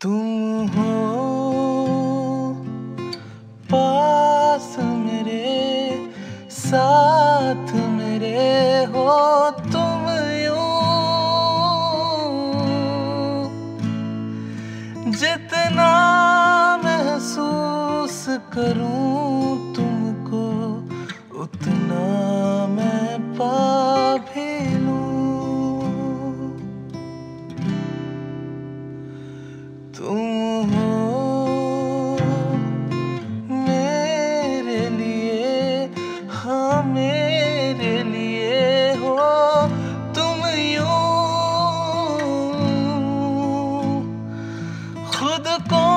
तुम हो पास मेरे साथ मेरे हो तुम यो। जितना महसूस करूँ खुद को